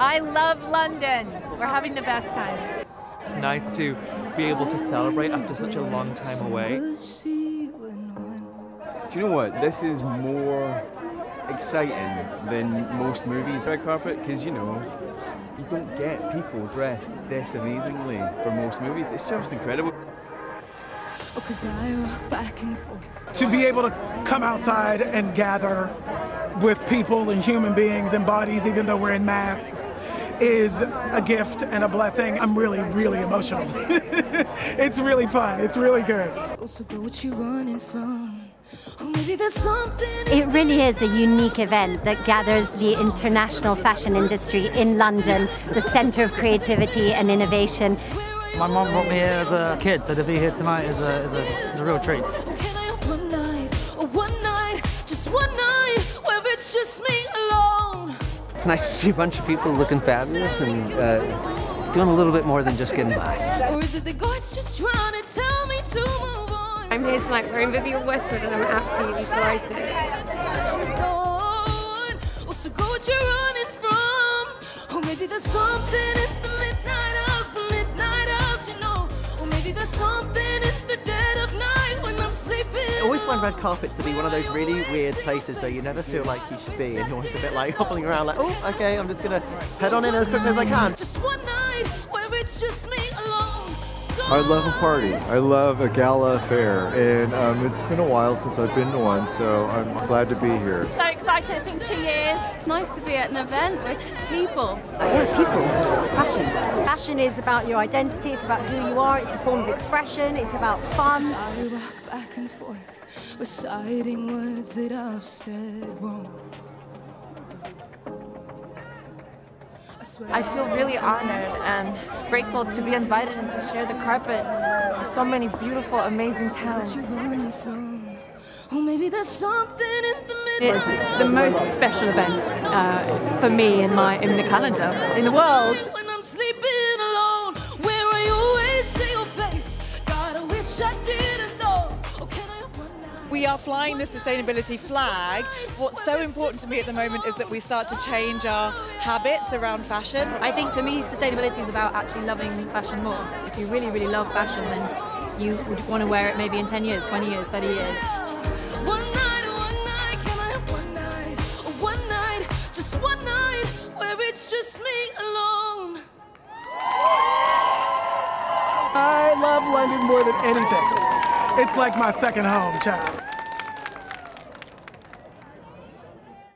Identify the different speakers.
Speaker 1: I love London. We're having the best times.
Speaker 2: It's nice to be able to celebrate after such a long time away.
Speaker 3: Do you know what? This is more exciting than most movies red carpet because you know you don't get people dressed this amazingly for most movies. It's just incredible.
Speaker 4: To be able to come outside and gather with people and human beings and bodies, even though we're in masks, is a gift and a blessing. I'm really, really emotional. it's really fun. It's really good.
Speaker 5: It really is a unique event that gathers the international fashion industry in London, the centre of creativity and innovation.
Speaker 6: My mom brought me here as a kid, so to be here tonight is a, is a, is a real treat.
Speaker 7: It's nice to see a bunch of people looking fabulous and uh, doing a little bit more than just getting by.
Speaker 8: Or is it the gods just trying to tell me to move on?
Speaker 9: I'm here tonight wearing Vivienne Westwood and I'm absolutely delighted.
Speaker 10: Find red carpets to be one of those really weird places that you never feel like you should be, and you're always a bit like hobbling around, like, oh, okay, I'm just gonna head on in as quickly as I can.
Speaker 8: Just one night where it's just me
Speaker 11: I love a party. I love a gala affair, and um, it's been a while since I've been to one, so I'm glad to be here.
Speaker 1: So excited, it's been two years.
Speaker 9: It's nice to be at an event with people.
Speaker 5: Fashion. Fashion is about your identity, it's about who you are, it's a form of expression, it's about fun.
Speaker 8: I rock back and forth, reciting words that I've said wrong.
Speaker 9: I feel really honored and grateful to be invited and to share the carpet with so many beautiful, amazing talents.
Speaker 8: You're running from. Or maybe there's something in the
Speaker 1: It's the most special event uh, for me in my in the calendar in the world.
Speaker 12: We are flying the sustainability flag. What's so important to me at the moment is that we start to change our habits around fashion.
Speaker 1: I think for me, sustainability is about actually loving fashion more. If you really, really love fashion, then you would want to wear it maybe in 10 years, 20 years, 30 years.
Speaker 8: One night, one night, can I have one night? One night, just one night, where it's just me alone.
Speaker 4: I love London more than anything. It's like my second home, child.